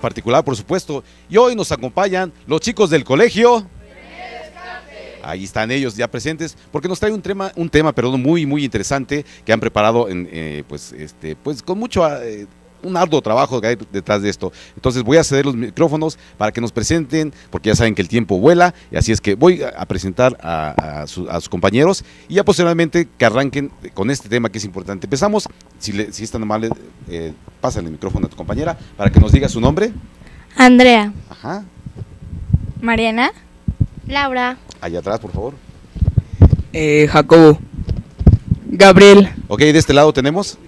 Particular, por supuesto. Y hoy nos acompañan los chicos del colegio. Ahí están ellos ya presentes, porque nos trae un tema, un tema, perdón, muy, muy interesante que han preparado, en, eh, pues, este, pues, con mucho, eh, un arduo trabajo que hay detrás de esto. Entonces voy a ceder los micrófonos para que nos presenten, porque ya saben que el tiempo vuela, y así es que voy a presentar a, a su- a sus compañeros y ya posteriormente que arranquen con este tema que es importante. Empezamos, si, le, si es tan amable, eh, pásale el micrófono a tu compañera para que nos diga su nombre. Andrea. Ajá, Mariana. Laura. allá atrás, por favor. Eh, Jacobo. Gabriel. Ok, de este lado tenemos.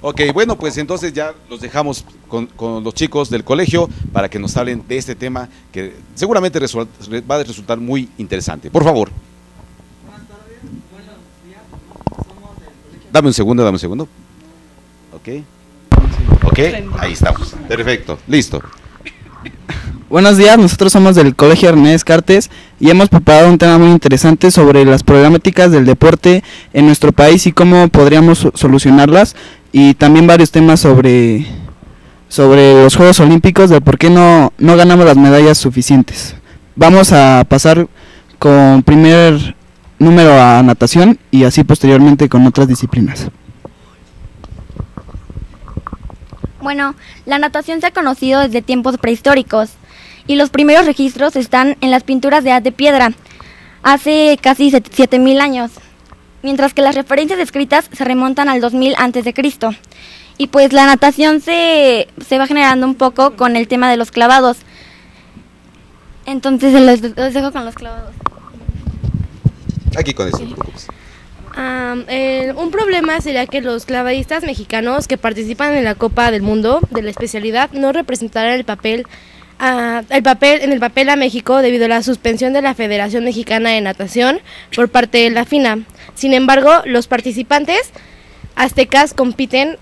Ok, bueno, pues entonces ya los dejamos con, con los chicos del colegio para que nos hablen de este tema que seguramente va a resultar muy interesante. Por favor. Dame un segundo, dame un segundo. Ok. Ok, ahí estamos. Perfecto, listo. Buenos días, nosotros somos del Colegio Ernest Cartes y hemos preparado un tema muy interesante sobre las problemáticas del deporte en nuestro país y cómo podríamos so- solucionarlas y también varios temas sobre sobre los Juegos Olímpicos de por qué no, no ganamos las medallas suficientes. Vamos a pasar con primer número a natación y así posteriormente con otras disciplinas. Bueno, la natación se ha conocido desde tiempos prehistóricos y los primeros registros están en las pinturas de haz de piedra, hace casi set- 7000 años, mientras que las referencias escritas se remontan al 2000 antes de Cristo. Y pues la natación se, se va generando un poco con el tema de los clavados. Entonces los, los dejo con los clavados. Aquí con eso, no. Am, eh, un problema sería que los clavadistas mexicanos que participan en la Copa del Mundo de la especialidad no representaran el papel, el papel en el papel a México debido a la suspensión de la Federación Mexicana de Natación por parte de la FINA. Sin embargo, los participantes aztecas compiten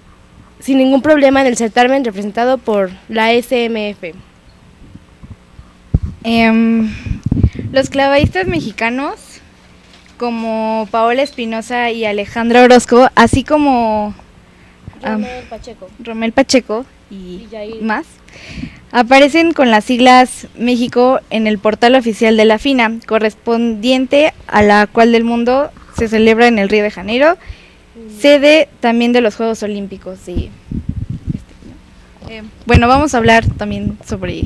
sin ningún problema en el certamen representado por la SMF. Em, los clavadistas mexicanos, como Paola Espinosa y Alejandra Orozco, así como am, Pacheco. Romel Pacheco y más, aparecen con las siglas México en el portal oficial de la FINA, correspondiente a la cual del mundo se celebra en el Río de Janeiro, sede también de los Juegos Olímpicos. Y, este, ¿no? Eh, bueno, vamos a hablar también sobre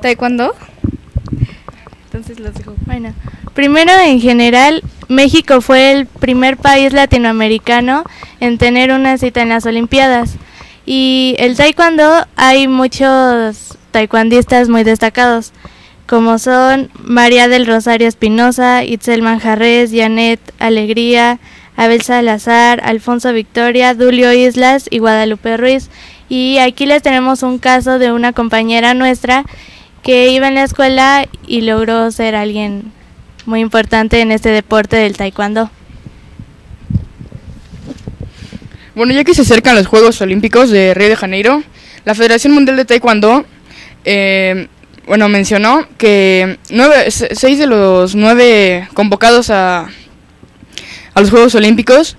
taekwondo. Entonces los dejo. Bueno, primero en general, México fue el primer país latinoamericano en tener una cita en las Olimpiadas. Y el taekwondo hay muchos taekwondistas muy destacados, como son María del Rosario Espinosa, Itzel Manjarres, Janet Alegría, Abel Salazar, Alfonso Victoria, Dulio Islas y Guadalupe Ruiz. Y aquí les tenemos un caso de una compañera nuestra que iba en la escuela y logró ser alguien muy importante en este deporte del taekwondo. Bueno, ya que se acercan los Juegos Olímpicos de Río de Janeiro, la Federación Mundial de Taekwondo, eh, bueno, mencionó que nueve, se- seis de los nueve convocados a, a los Juegos Olímpicos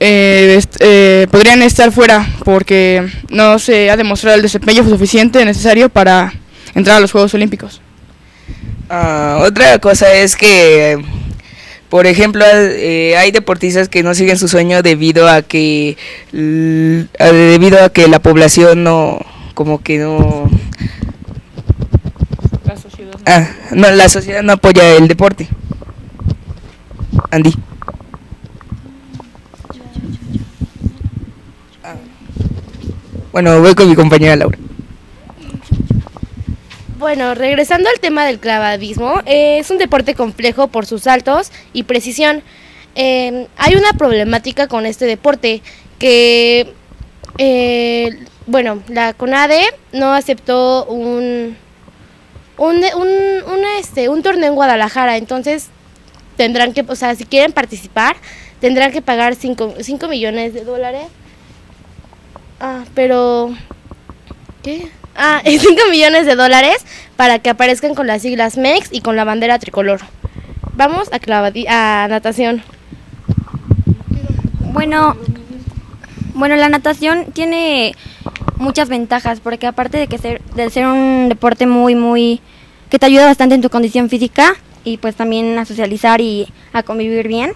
eh, eh, podrían estar fuera porque no se ha demostrado el desempeño suficiente necesario para entrar a los Juegos Olímpicos. Ah, otra cosa es que Por ejemplo, eh, hay deportistas que no siguen su sueño debido a que debido a que la población no como que no Ah, no, la sociedad no apoya el deporte. Andy. Ah. Bueno, voy con mi compañera Laura. Bueno, regresando al tema del clavadismo, eh, es un deporte complejo por sus saltos y precisión. Eh, hay una problemática con este deporte que, eh, bueno, la CONADE no aceptó un, un, un, este, un torneo en Guadalajara, entonces tendrán que, o sea, si quieren participar, tendrán que pagar 5 millones de dólares. Ah, pero... ¿Qué? Ah, 5 millones de dólares para que aparezcan con las siglas MEX y con la bandera tricolor. Vamos a, a natación. Bueno, bueno, la natación tiene muchas ventajas porque aparte de que ser, de ser un deporte muy, muy que te ayuda bastante en tu condición física y pues también a socializar y a convivir bien.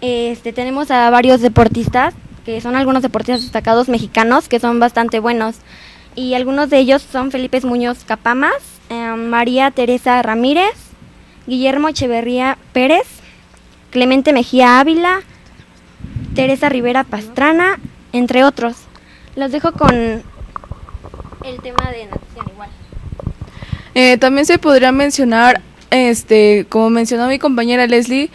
Este, tenemos a varios deportistas que son algunos deportistas destacados mexicanos que son bastante buenos y algunos de ellos son Felipe Muñoz Capamas, eh, María Teresa Ramírez, Guillermo Echeverría Pérez, Clemente Mejía Ávila, Teresa Rivera Pastrana, entre otros. Los dejo con el tema de natación igual. Eh, también se podría mencionar, este, como mencionó mi compañera Leslie,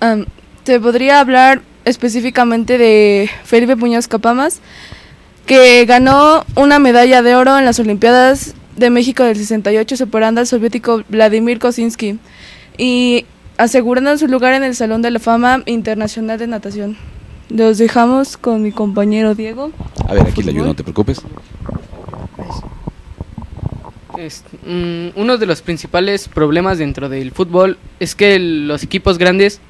am, se podría hablar específicamente de Felipe Muñoz Capamas, que ganó una medalla de oro en las Olimpiadas de México del 68 superando al soviético Vladimir Kosinski y asegurando su lugar en el Salón de la Fama Internacional de Natación. Los dejamos con mi compañero Diego. A ver, aquí le ayudo, no te preocupes. Es- mm, uno de los principales problemas dentro del fútbol es que los equipos grandes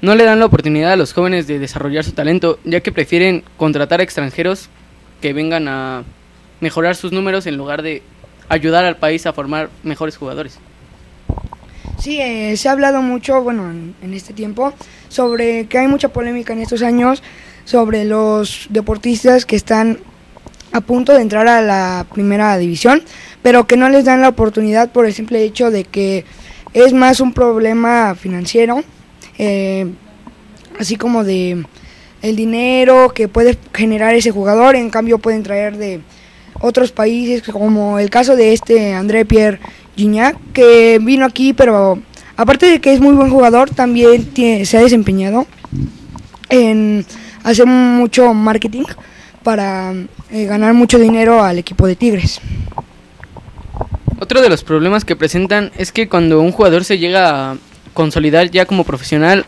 no le dan la oportunidad a los jóvenes de desarrollar su talento, ya que prefieren contratar extranjeros que vengan a mejorar sus números en lugar de ayudar al país a formar mejores jugadores. Sí, eh, se ha hablado mucho, bueno, en, en este tiempo, sobre que hay mucha polémica en estos años sobre los deportistas que están a punto de entrar a la primera división, pero que no les dan la oportunidad por el simple hecho de que es más un problema financiero, eh, así como de el dinero que puede generar ese jugador, en cambio pueden traer de otros países, como el caso de este André Pierre Gignac, que vino aquí, pero aparte de que es muy buen jugador, también se ha desempeñado en hacer mucho marketing para eh, ganar mucho dinero al equipo de Tigres. Otro de los problemas que presentan es que cuando un jugador se llega a consolidar ya como profesional,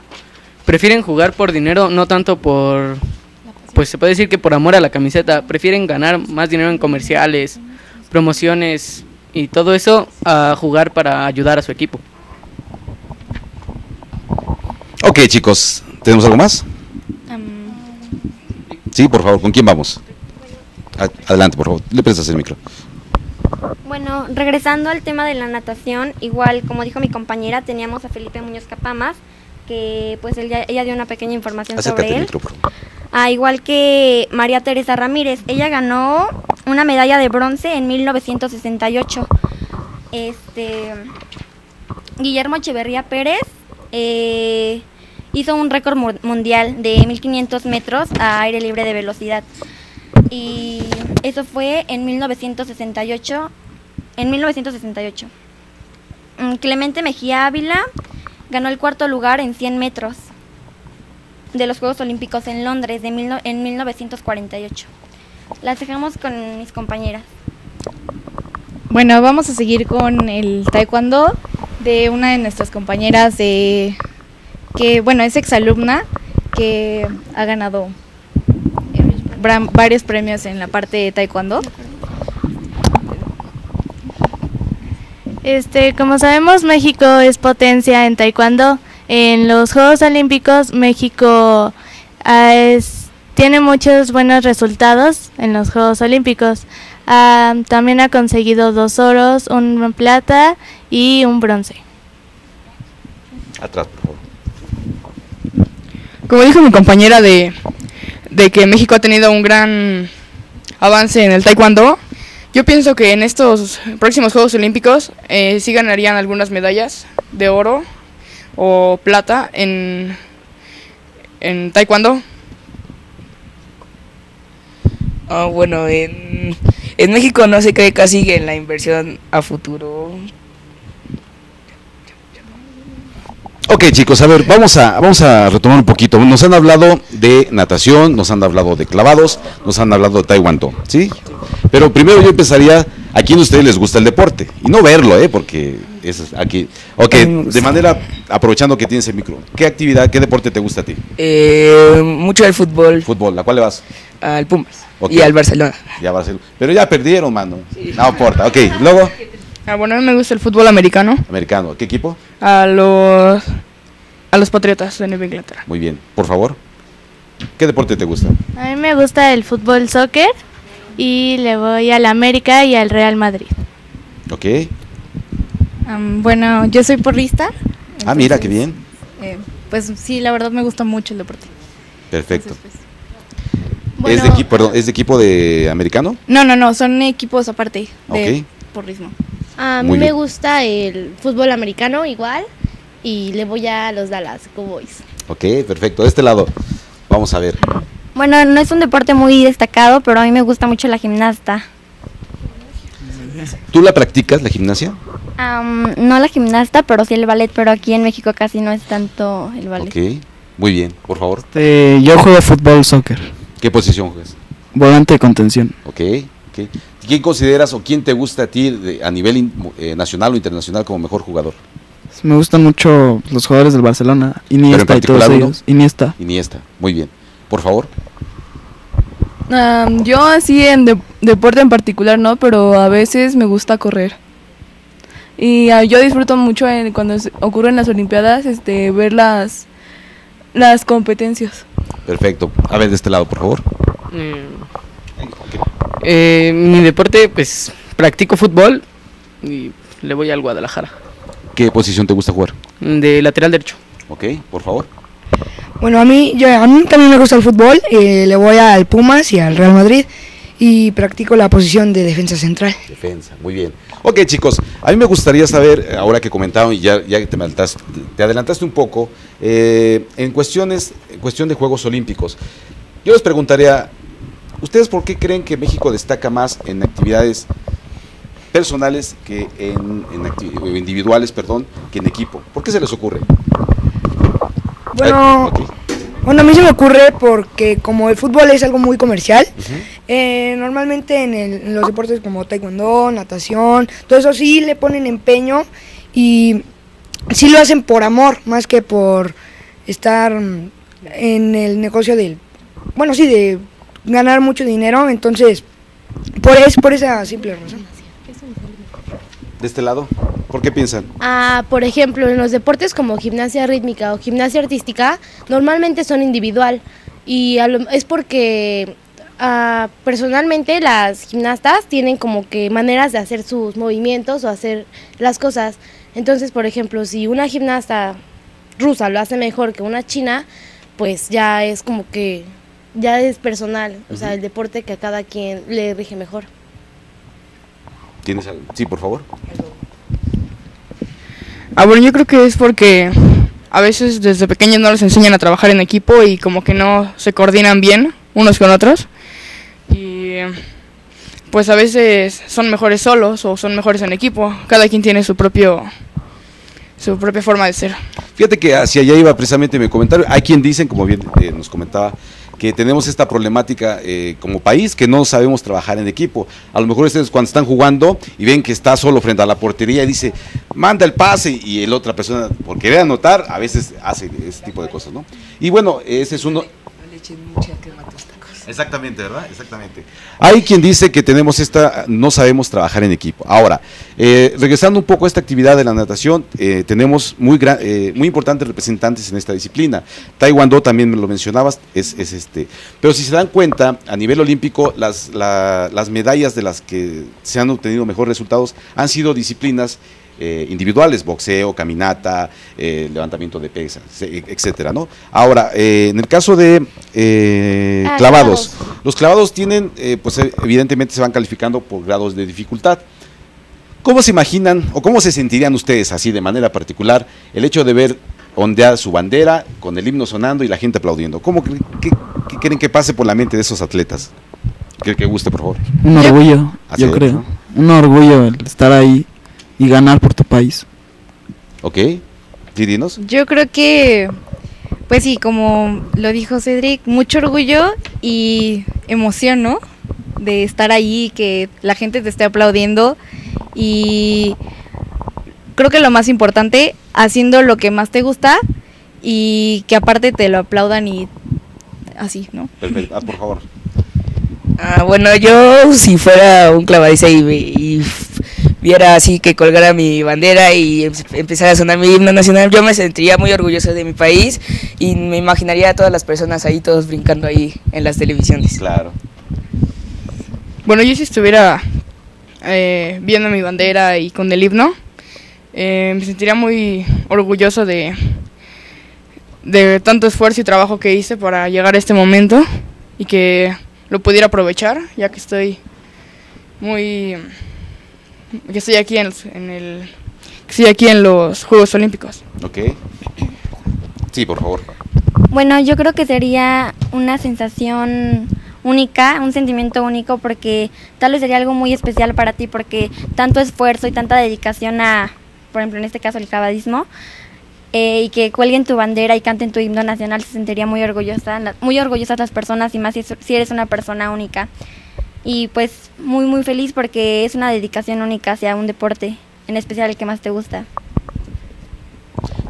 prefieren jugar por dinero, no tanto por, pues se puede decir que por amor a la camiseta, prefieren ganar más dinero en comerciales, promociones y todo eso a jugar para ayudar a su equipo. Ok, chicos, ¿tenemos algo más? Sí, por favor, ¿con quién vamos? Adelante, por favor, le prestas el micro. Bueno, regresando al tema de la natación, igual como dijo mi compañera, teníamos a Felipe Muñoz Capamas, que pues él ya- ella dio una pequeña información Acércate sobre él. Ah, igual que María Teresa Ramírez, ella ganó una medalla de bronce en 1968. Este Guillermo Echeverría Pérez eh, hizo un récord mu- mundial de 1500 metros a aire libre de velocidad. Y eso fue en 1968. En 1968. Mm, Clemente Mejía Ávila ganó el cuarto lugar en 100 metros de los Juegos Olímpicos en Londres de mil no- en 1948. Las dejamos con mis compañeras. Bueno, vamos a seguir con el taekwondo de una de nuestras compañeras de que bueno, es exalumna que ha ganado bra- varios premios en la parte de taekwondo. Este, como sabemos, México es potencia en taekwondo. En los Juegos Olímpicos, México ah, es- tiene muchos buenos resultados en los Juegos Olímpicos. Ah, también ha conseguido dos oros, un plata y un bronce. Atrás, por favor. como dijo mi compañera de, de que México ha tenido un gran avance en el taekwondo, yo pienso que en estos próximos Juegos Olímpicos eh, sí ganarían algunas medallas de oro o plata en, en taekwondo. Ah, bueno, en, en México no se cree casi en la inversión a futuro. Ok chicos, a ver, vamos a, vamos a retomar un poquito. Nos han hablado de natación, nos han hablado de clavados, nos han hablado de taekwondo, ¿sí? Pero primero yo empezaría, ¿a quién de ustedes les gusta el deporte? Y no verlo, ¿eh? Porque es aquí. Ok, de manera, aprovechando que tienes el micro, ¿qué actividad, qué deporte te gusta a ti? Eh, mucho el fútbol. Fútbol, ¿a cuál le vas? Al Pumas. Ok. Y al Barcelona. Ya Barcelona. Pero ya perdieron, mano. No importa. Ok, luego, Ah, bueno, a mí me gusta el fútbol americano. americano. ¿Qué equipo? A los, a los Patriotas de Nueva Inglaterra. Muy bien, por favor. ¿Qué deporte te gusta? A mí me gusta el fútbol soccer y le voy al América y al Real Madrid. Ok. Bueno, yo soy porrista. Ah, mira, qué bien. eh, pues sí, la verdad me gusta mucho el deporte. Perfecto. Bueno, ¿Es, de equipo, perdón, ¿Es de equipo de americano? No, no, no, son equipos aparte de Ok. porrismo. A Muy mí me gusta el fútbol americano igual y le voy a los Dallas Cowboys. Ok, perfecto. De este lado, vamos a ver. Bueno, no es un deporte muy destacado, pero a mí me gusta mucho la gimnasta. ¿Tú la practicas, la gimnasia? No la gimnasta, pero sí el ballet, pero aquí en México casi no es tanto el ballet. Ok, muy bien, por favor. Este, yo juego fútbol soccer, ¿Qué posición juegas? volante de contención. Ok, ok. ¿Quién consideras o quién te gusta a ti de- a nivel in- eh, nacional o internacional como mejor jugador? Me gustan mucho los jugadores del Barcelona, Iniesta y todos uno? ellos. Iniesta. Iniesta, muy bien. Por favor. Yo así en de- deporte en particular no, pero a veces me gusta correr. Y ah, yo disfruto mucho en- cuando se- ocurren las Olimpiadas, este, ver las, las competencias. Perfecto. A ver, de este lado, por favor. Eh, mi deporte, pues practico fútbol y le voy al Guadalajara. ¿Qué posición te gusta jugar? De lateral derecho. Ok, por favor. Bueno, a mí, yo, a mí también me gusta el fútbol, eh, le voy al Pumas y al Real Madrid y practico la posición de defensa central. Defensa, muy bien. Ok, chicos, a mí me gustaría saber, ahora que comentaron y ya, ya que te adelantaste, te adelantaste un poco, eh, en cuestiones, en cuestión de Juegos Olímpicos, yo les preguntaría, ¿ustedes por qué creen que México destaca más en actividades personales que en, en acti- o individuales, perdón, que en equipo? ¿Por qué se les ocurre? Bueno, bueno, a mí se me ocurre porque como el fútbol es algo muy comercial, eh, normalmente en, el- en los deportes como taekwondo, natación, todo eso sí le ponen empeño y sí lo hacen por amor, más que por estar en el negocio del, bueno, sí, de ganar mucho dinero, entonces, por, es por esa simple razón. de este lado, ¿por qué piensan? Ah, por ejemplo, en los deportes como gimnasia rítmica o gimnasia artística, normalmente son individual. Y es porque ah, personalmente las gimnastas tienen como que maneras de hacer sus movimientos o hacer las cosas. Entonces, por ejemplo, si una gimnasta rusa lo hace mejor que una china, pues ya es como que ya es personal, o sea, el deporte que a cada quien le rige mejor. ¿Tienes algo? Sí, por favor. Ah, bueno, yo creo que es porque a veces desde pequeños no les enseñan a trabajar en equipo y como que no se coordinan bien unos con otros. Y pues a veces son mejores solos o son mejores en equipo. Cada quien tiene su propio su propia forma de ser. Fíjate que hacia allá iba precisamente mi comentario. Hay quien dicen, como bien eh, nos comentaba, que tenemos esta problemática eh, como país que no sabemos trabajar en equipo. A lo mejor ustedes cuando están jugando y ven que está solo frente a la portería y dice, manda el pase y el otra persona, por querer anotar, a veces hace ese tipo de cosas, ¿no? Y bueno, ese es uno... Exactamente, ¿verdad? Exactamente. Hay quien dice que tenemos esta, no sabemos trabajar en equipo. Ahora, eh, regresando un poco a esta actividad de la natación, eh, tenemos muy, gra- eh, muy importantes representantes en esta disciplina. Taekwondo también me lo mencionabas, es, es este. Pero si se dan cuenta, a nivel olímpico, las, la- las medallas de las que se han obtenido mejores resultados han sido disciplinas eh, individuales, boxeo, caminata, eh, levantamiento de pesas, etcétera, ¿no? Ahora, eh, en el caso de eh, Ah, clavados, los clavados tienen, eh, pues evidentemente se van calificando por grados de dificultad. ¿Cómo se imaginan o cómo se sentirían ustedes así de manera particular el hecho de ver ondear su bandera con el himno sonando y la gente aplaudiendo? ¿Cómo cre- qué, qué creen que pase por la mente de esos atletas? Que, que guste, por favor. Un orgullo, Así yo es, creo. ¿no? Un orgullo el estar ahí y ganar por tu país. ¿Ok? ¿Sí, dinos? Yo creo que, pues sí, como lo dijo Cedric, mucho orgullo y emoción, ¿no? De estar ahí, que la gente te esté aplaudiendo y creo que lo más importante, haciendo lo que más te gusta y que aparte te lo aplaudan y así, ¿no? Perfecto. Ah, por favor. Ah, bueno, yo si fuera un clavadista y, ve- y viera así que colgara mi bandera y em- empezara a sonar mi himno nacional, yo me sentiría muy orgulloso de mi país y me imaginaría a todas las personas ahí, todos brincando ahí en las televisiones. Claro. Bueno, yo si estuviera eh, viendo mi bandera y con el himno, eh, me sentiría muy orgulloso de, de tanto esfuerzo y trabajo que hice para llegar a este momento y que lo pudiera aprovechar, ya que estoy muy... que estoy aquí en, los- en el... que estoy aquí en los Juegos Olímpicos. ¿Ok? Sí, por favor. Bueno, yo creo que sería una sensación única, un sentimiento único, porque tal vez sería algo muy especial para ti, porque tanto esfuerzo y tanta dedicación a, por ejemplo, en este caso el clavadismo, eh, y que cuelguen tu bandera y canten tu himno nacional, se sentiría muy orgullosa, muy orgullosas las personas y más si eres una persona única. Y pues muy muy feliz porque es una dedicación única hacia un deporte, en especial el que más te gusta.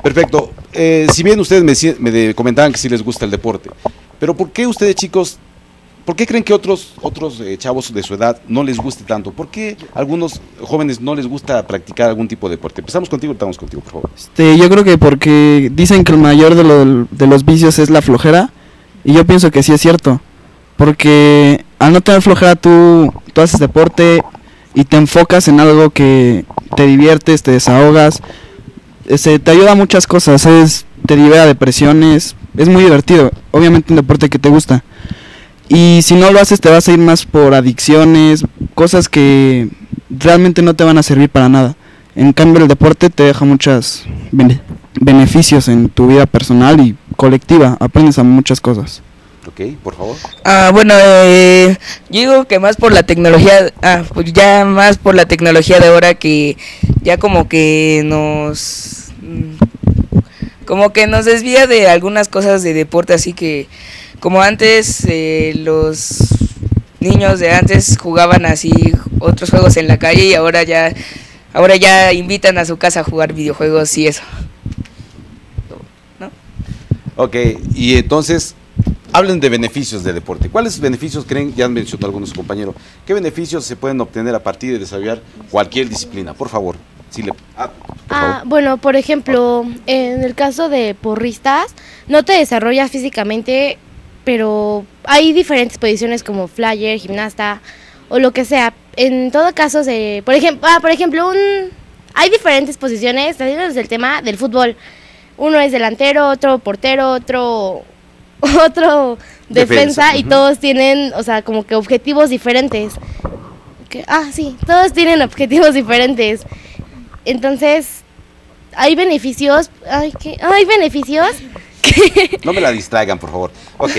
Perfecto. Eh, si bien ustedes me, me de- comentaban que sí les gusta el deporte, pero ¿por qué ustedes chicos, por qué creen que otros, otros eh, chavos de su edad no les guste tanto? ¿Por qué a algunos jóvenes no les gusta practicar algún tipo de deporte? Empezamos contigo, estamos contigo, por favor. Este, yo creo que porque dicen que el mayor de, lo- de los vicios es la flojera y yo pienso que sí es cierto. Porque al no tener flojera tú, tú haces deporte y te enfocas en algo que te diviertes, te desahogas, este, te ayuda a muchas cosas, es, te libera depresiones, es muy divertido, obviamente un deporte que te gusta. Y si no lo haces te vas a ir más por adicciones, cosas que realmente no te van a servir para nada. En cambio el deporte te deja muchos beneficios en tu vida personal y colectiva, aprendes a muchas cosas. Ok, por favor. Ah, bueno, eh, yo digo que más por la tecnología, ah, pues ya más por la tecnología de ahora que ya como que nos, mm, como que nos desvía de algunas cosas de deporte, así que como antes eh, los niños de antes jugaban así otros juegos en la calle y ahora ya, ahora ya invitan a su casa a jugar videojuegos y eso. Ok, y entonces, hablen de beneficios del deporte. ¿Cuáles beneficios creen, ya han mencionado algunos compañeros, qué beneficios se pueden obtener a partir de desarrollar cualquier disciplina? Por favor. Si le, ah, por Ah, favor. bueno, por ejemplo, en el caso de porristas, no te desarrollas físicamente, pero hay diferentes posiciones como flyer, gimnasta o lo que sea. En todo caso, se, por ejemplo, ah, por ejemplo, un, hay diferentes posiciones, saliendo desde el tema del fútbol. Uno es delantero, otro portero, otro otro Defensa, defensa, y todos tienen, o sea, como que objetivos diferentes. Que- ah, sí, todos tienen objetivos diferentes. Entonces, hay beneficios, ay, ¿qué? hay beneficios No me la distraigan, por favor. Ok.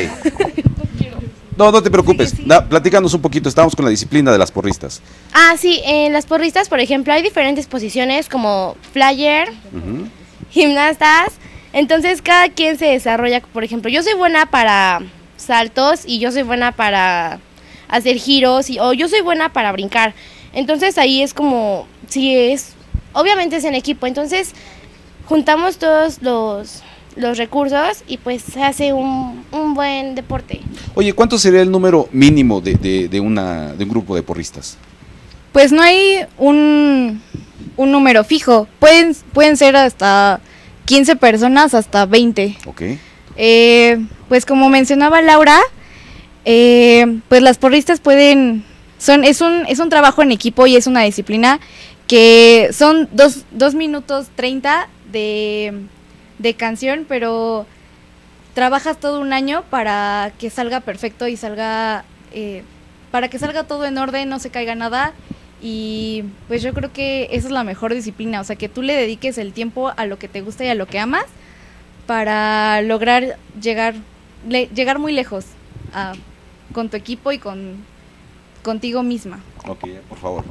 No, no te preocupes. Da- platícanos un poquito. Estamos con la disciplina de las porristas. Ah, sí, en las porristas, por ejemplo, hay diferentes posiciones como flyer, gimnastas. Entonces, cada quien se desarrolla. Por ejemplo, yo soy buena para saltos y yo soy buena para hacer giros y, o yo soy buena para brincar. Entonces, ahí es como, si es, obviamente es en equipo. Entonces, juntamos todos los, los recursos y pues se hace un, un buen deporte. Oye, ¿cuánto sería el número mínimo de, de- de una, de un grupo de porristas? Pues no hay un, un número fijo. Pueden, pueden ser hasta 15 personas, hasta 20. Ok. Eh, pues como mencionaba Laura, eh, pues las porristas pueden, son, es un, es un trabajo en equipo y es una disciplina que son dos, dos minutos 30 de, de canción, pero trabajas todo un año para que salga perfecto y salga, eh, para que salga todo en orden, no se caiga nada. Y pues yo creo que esa es la mejor disciplina, o sea, que tú le dediques el tiempo a lo que te gusta y a lo que amas para lograr llegar, le- llegar muy lejos ah, con tu equipo y con contigo misma. Ok, por favor.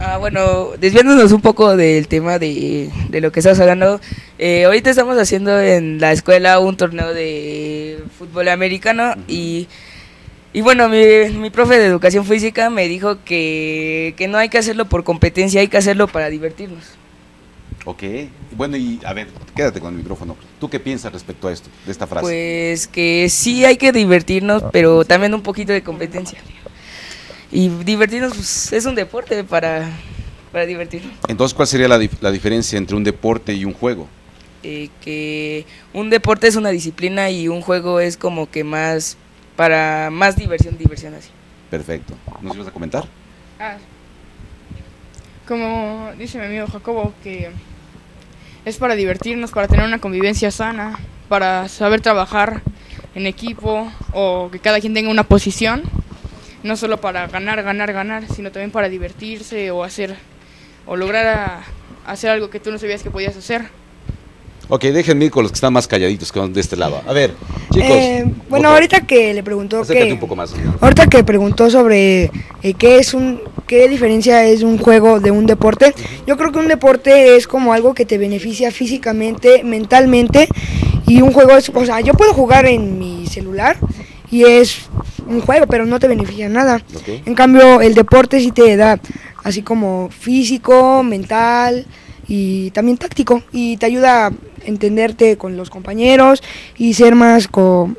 Ah, bueno, desviándonos un poco del tema de, de lo que estás hablando, eh, ahorita estamos haciendo en la escuela un torneo de fútbol americano y, y bueno, mi, mi profe de educación física me dijo que, que no hay que hacerlo por competencia, hay que hacerlo para divertirnos. Ok. Bueno, y a ver, quédate con el micrófono. ¿Tú qué piensas respecto a esto, de esta frase? Pues que sí hay que divertirnos, pero también un poquito de competencia. Y divertirnos pues, es un deporte para, para divertirnos. Entonces, ¿cuál sería la, la diferencia entre un deporte y un juego? eh, que un deporte es una disciplina y un juego es como que más para más diversión, diversión así. Perfecto. ¿Nos ibas a comentar? Ah, como dice mi amigo Jacobo, que es para divertirnos, para tener una convivencia sana, para saber trabajar en equipo o que cada quien tenga una posición, no solo para ganar, ganar, ganar, sino también para divertirse o hacer o lograr a- hacer algo que tú no sabías que podías hacer. Ok, déjenme ir con los que están más calladitos que van de este lado. A ver, chicos. Eh, bueno, ahorita que le preguntó que... un poco más. Ahorita que preguntó sobre eh, qué es un qué diferencia es un juego de un deporte, yo creo que un deporte es como algo que te beneficia físicamente, mentalmente y un juego es, o sea, yo puedo jugar en mi celular y es un juego, pero no te beneficia nada. Ok. En cambio, el deporte sí te da así como físico, mental y también táctico y te ayuda a entenderte con los compañeros y ser más co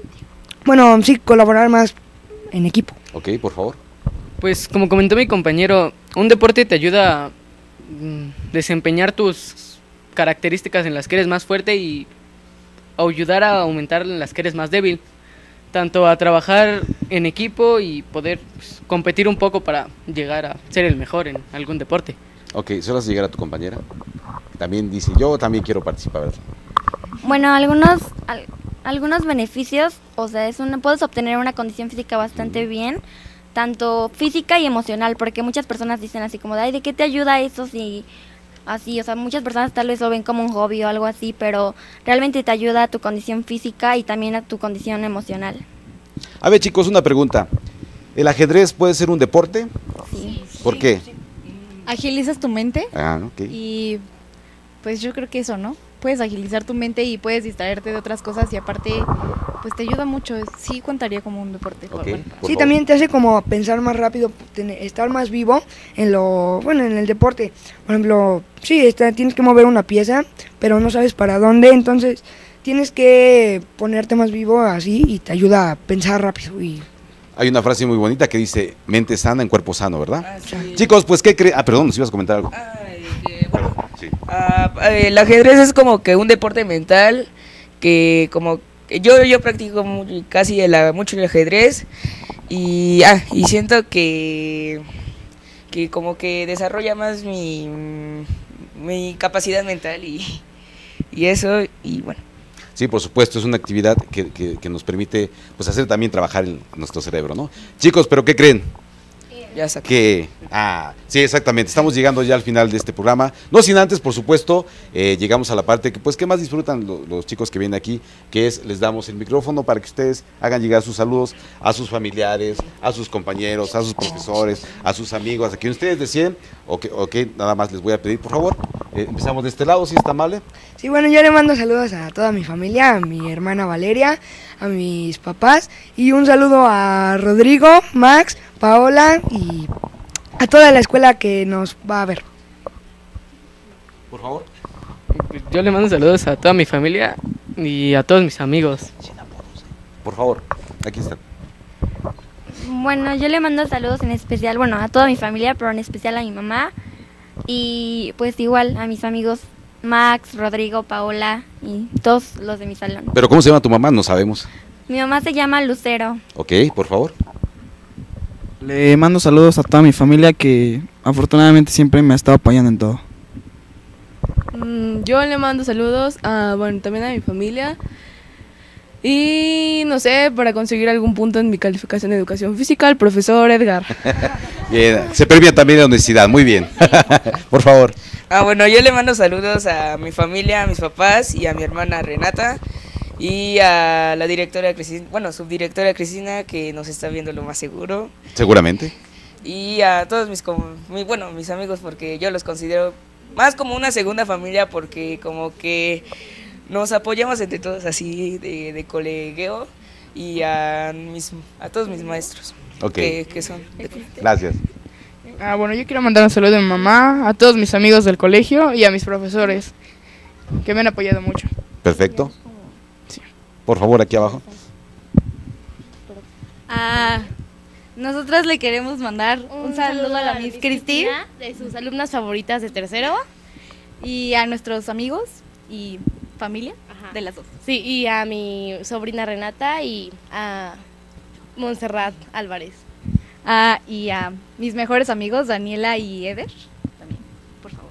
bueno, sí, colaborar más en equipo. Ok, por favor. Pues como comentó mi compañero, un deporte te ayuda a mm, desempeñar tus características en las que eres más fuerte y a ayudar a aumentar en las que eres más débil. Tanto a trabajar en equipo y poder pues, competir un poco para llegar a ser el mejor en algún deporte. Ok, solo a llegar a tu compañera. También dice, yo también quiero participar. ¿verdad? Bueno, algunos al- algunos beneficios, o sea, es una, puedes obtener una condición física bastante bien, tanto física y emocional, porque muchas personas dicen así como, ay, ¿de qué te ayuda eso si así? O sea, muchas personas tal vez lo ven como un hobby o algo así, pero realmente te ayuda a tu condición física y también a tu condición emocional. A ver, chicos, una pregunta. ¿El ajedrez puede ser un deporte? Sí. ¿Por qué? Agilizas tu mente Ah, ok. y pues yo creo que eso, ¿no? Puedes agilizar tu mente y puedes distraerte de otras cosas y aparte pues te ayuda mucho. Sí contaría como un deporte. Sí, favor. también te hace como pensar más rápido, estar más vivo en lo, bueno, en el deporte. Por ejemplo, sí, está, tienes que mover una pieza, pero no sabes para dónde, entonces tienes que ponerte más vivo así y te ayuda a pensar rápido y Hay una frase muy bonita que dice, mente sana en cuerpo sano, ¿verdad? Ah. Chicos, pues, ¿qué creen? Ah, perdón, nos ibas a comentar algo. Ay, eh, bueno, Sí. ah, eh, el ajedrez es como que un deporte mental que como yo yo practico casi el, mucho el ajedrez y ah, y siento que que como que desarrolla más mi mi capacidad mental y y eso y bueno Sí, por supuesto, es una actividad que, que- que nos permite pues hacer también trabajar el- nuestro cerebro, ¿no? Chicos, ¿pero qué creen? Ya. Que, ah, sí, exactamente, estamos llegando ya al final de este programa. No sin antes, por supuesto, eh, llegamos a la parte que, pues, que más disfrutan lo- los chicos que vienen aquí, que es, les damos el micrófono para que ustedes hagan llegar sus saludos a sus familiares, a sus compañeros, a sus profesores, a sus amigos, a quien ustedes deseen, o que, o que nada más les voy a pedir, por favor, eh, empezamos de este lado, si está amable. Sí, bueno, yo le mando saludos a toda mi familia, a mi hermana Valeria, a mis papás y un saludo a Rodrigo, Max, Paola y a toda la escuela que nos va a ver. Por favor. Yo le mando saludos a toda mi familia y a todos mis amigos. Por favor, aquí está. Bueno, yo le mando saludos en especial, bueno, a toda mi familia, pero en especial a mi mamá y pues igual a mis amigos Max, Rodrigo, Paola y todos los de mi salón. Pero ¿cómo se llama tu mamá? No sabemos. Mi mamá se llama Lucero. Ok, por favor. Le mando saludos a toda mi familia que afortunadamente siempre me ha estado apoyando en todo. Mm, yo le mando saludos a, bueno, también a mi familia. Y no sé, para conseguir algún punto en mi calificación de educación física, el profesor Edgar. Bien, se premia también la honestidad, muy bien. Por favor. Ah, bueno, yo le mando saludos a mi familia, a mis papás y a mi hermana Renata y a la directora Cristina, bueno, subdirectora Cristina que nos está viendo lo más seguro Seguramente. y a todos mis, com- mi- bueno, mis amigos porque yo los considero más como una segunda familia porque como que nos apoyamos entre todos así de, de colegueo y a mis a todos mis maestros Ok. que, que son de- Gracias. Ah, bueno, yo quiero mandar un saludo a mi mamá, a todos mis amigos del colegio y a mis profesores, que me han apoyado mucho. Perfecto. Por favor, aquí abajo. Ah, nosotras le queremos mandar un, saludo a la Miss Cristi de sus alumnas favoritas de tercero. y a nuestros amigos y familia de las dos. Sí, y a mi sobrina Renata y a Montserrat Álvarez. Ah, y a mis mejores amigos Daniela y Eder. También, por favor.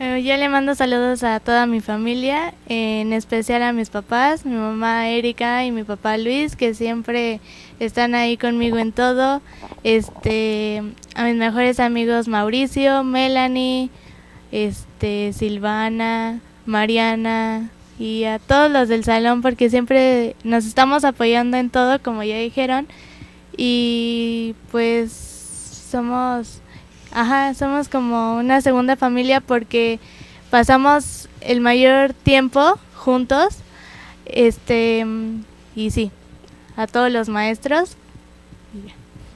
Eh, yo le mando saludos a toda mi familia, en especial a mis papás, mi mamá Erika y mi papá Luis, que siempre están ahí conmigo en todo. Este, a mis mejores amigos Mauricio, Melanie, este, Silvana, Mariana y a todos los del salón porque siempre nos estamos apoyando en todo, como ya dijeron. Y pues somos Ajá, somos como una segunda familia porque pasamos el mayor tiempo juntos. Este, y sí, a todos los maestros.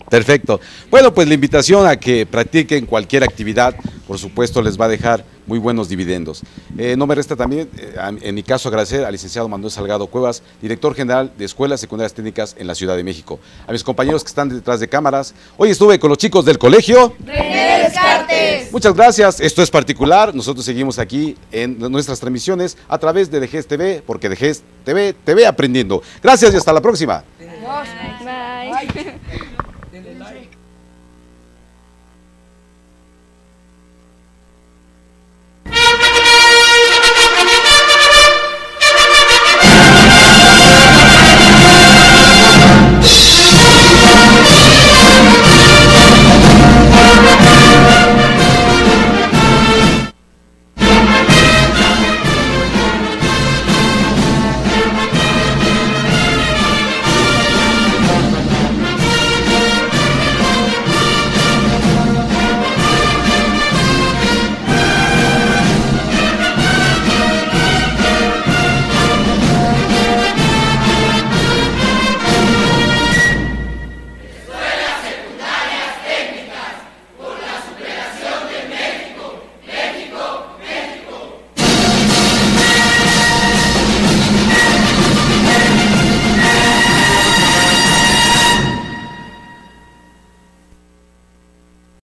Perfecto. Bueno, pues la invitación a que practiquen cualquier actividad, por supuesto, les va a dejar muy buenos dividendos. Eh, no me resta también, eh, a- en mi caso, agradecer al licenciado Manuel Salgado Cuevas, director general de Escuelas Secundarias Técnicas en la Ciudad de México. A mis compañeros que están detrás de cámaras. Hoy estuve con los chicos del colegio. Muchas gracias. Esto es particular. Nosotros seguimos aquí en nuestras transmisiones a través de DGES TV, porque DGES TV, TV aprendiendo. Gracias y hasta la próxima. Bye.